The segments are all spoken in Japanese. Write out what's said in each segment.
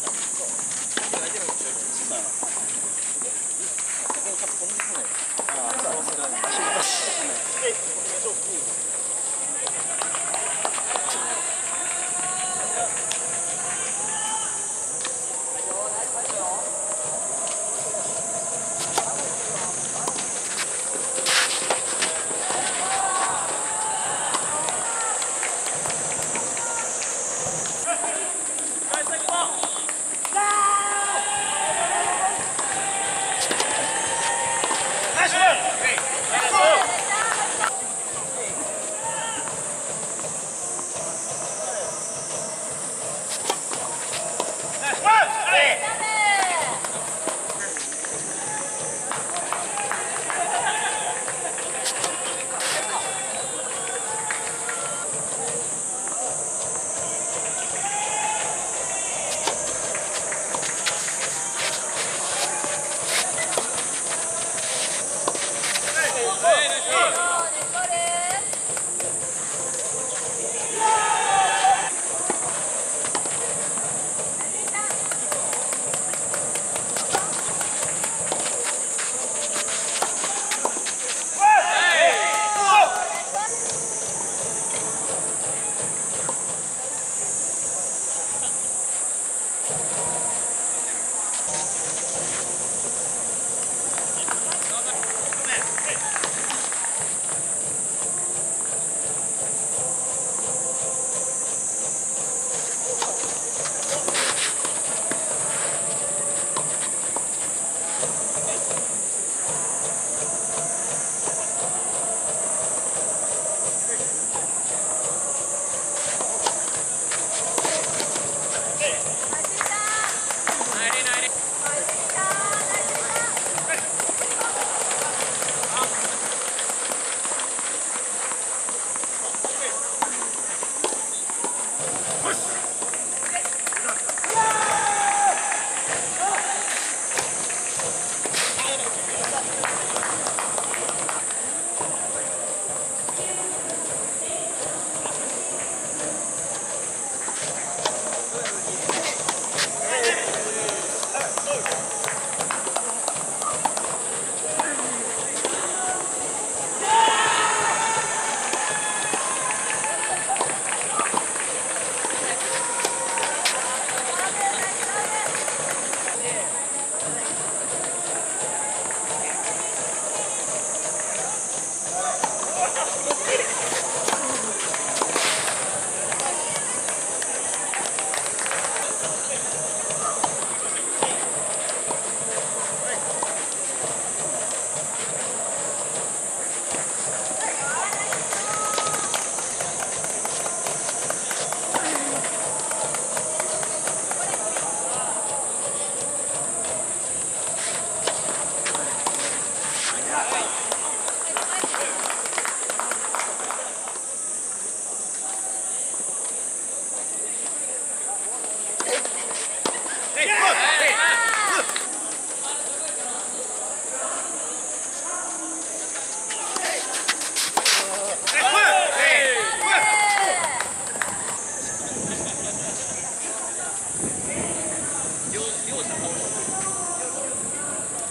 最悪。Yes!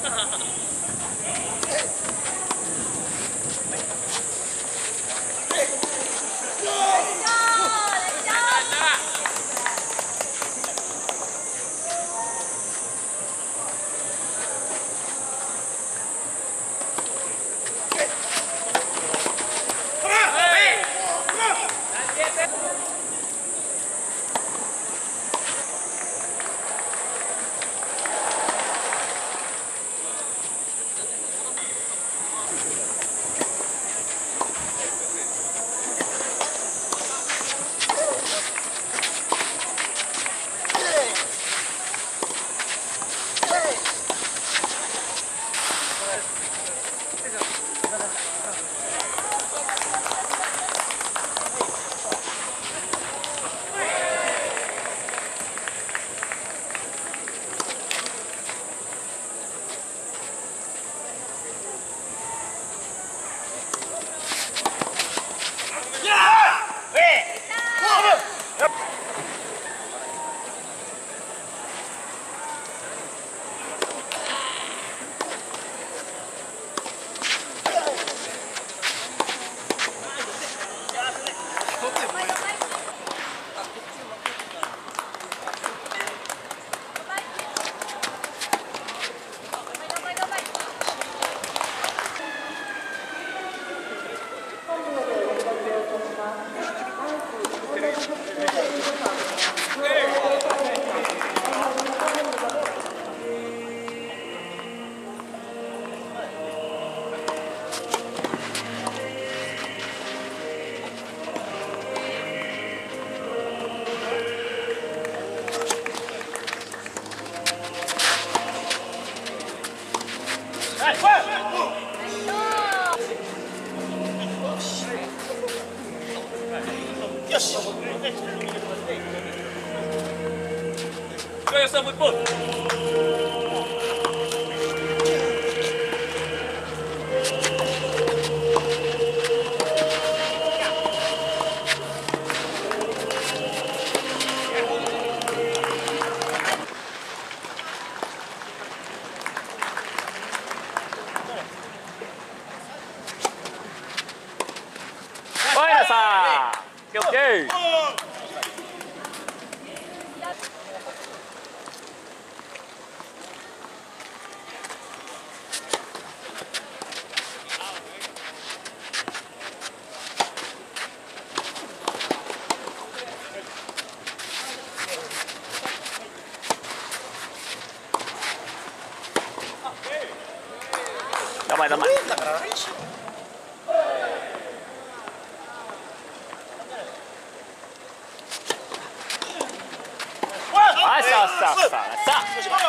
えっ?さあさあ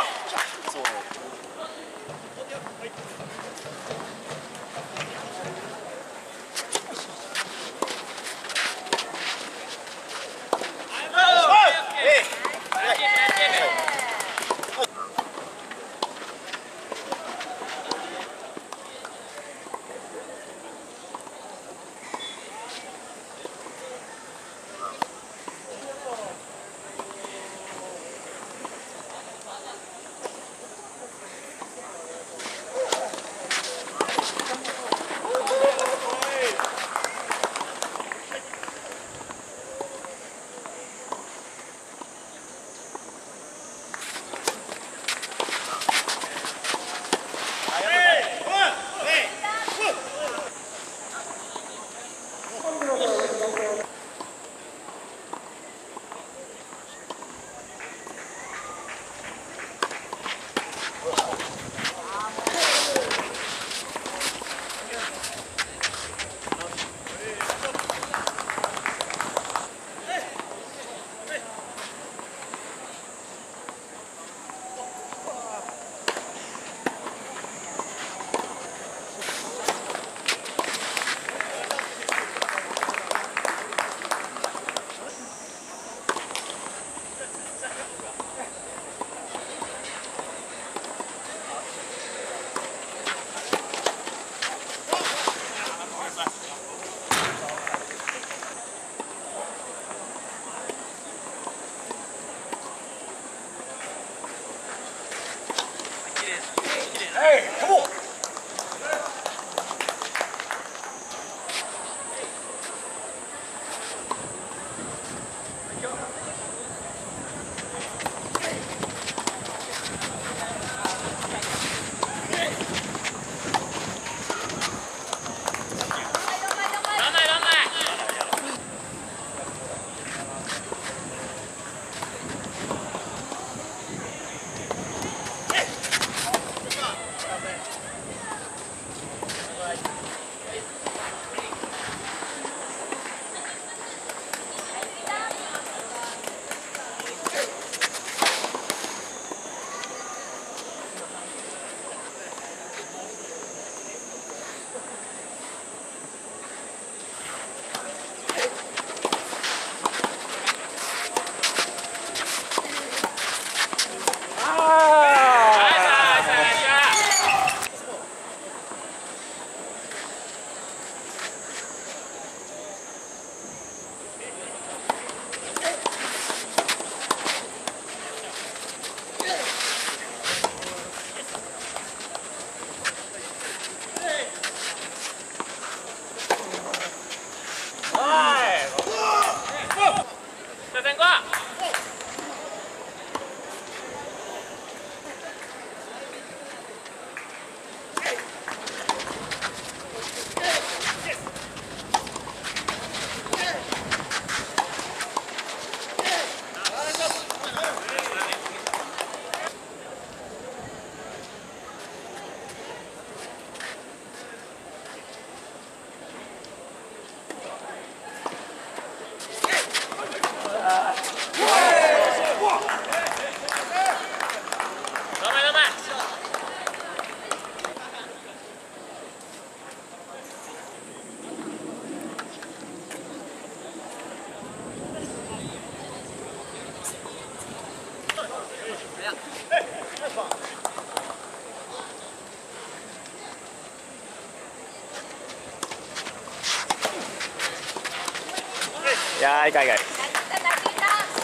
いやーいかい。かい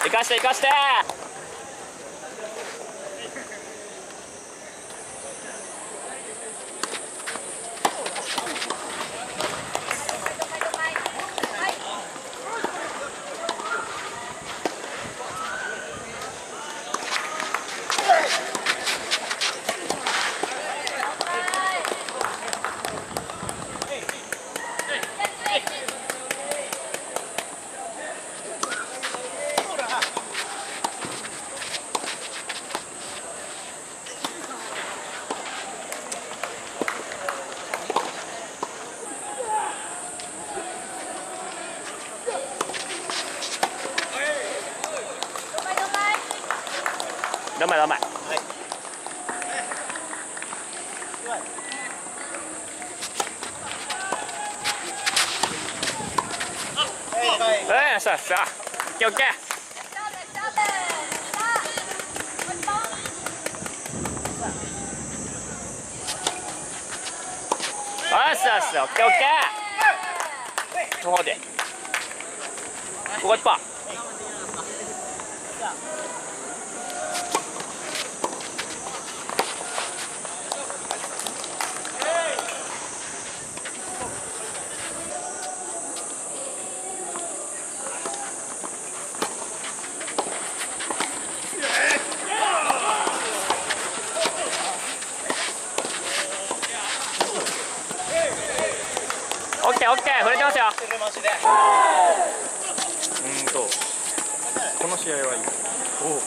生かして生かしてさあさあオッケーオッケー。よしよしオッケーオッケー。ここで。ここ一歩オッケーオッケー触れてますようんとこの試合はいい。おおお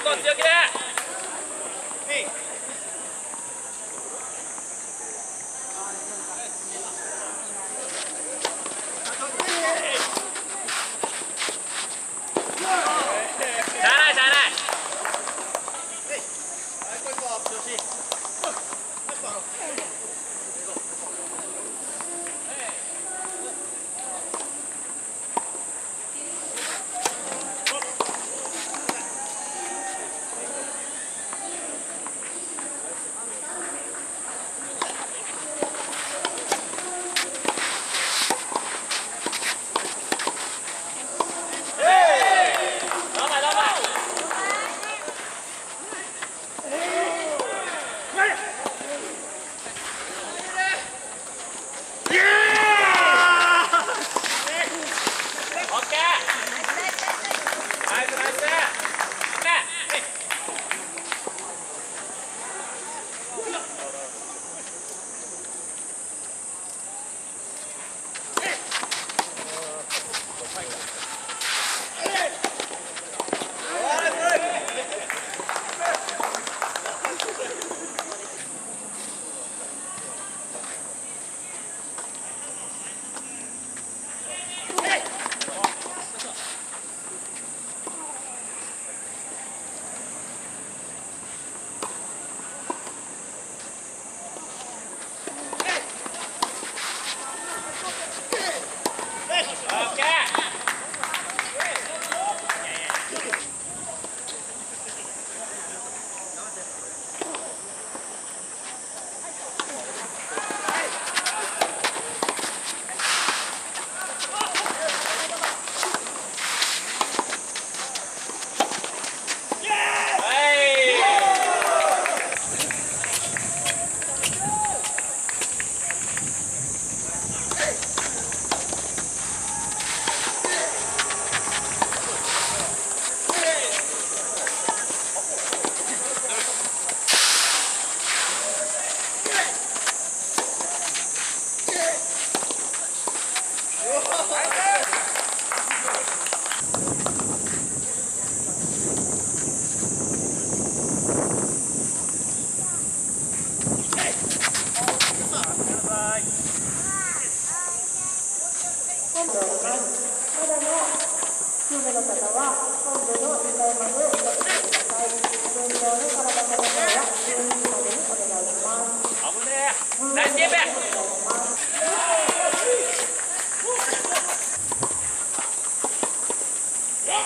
一歩よ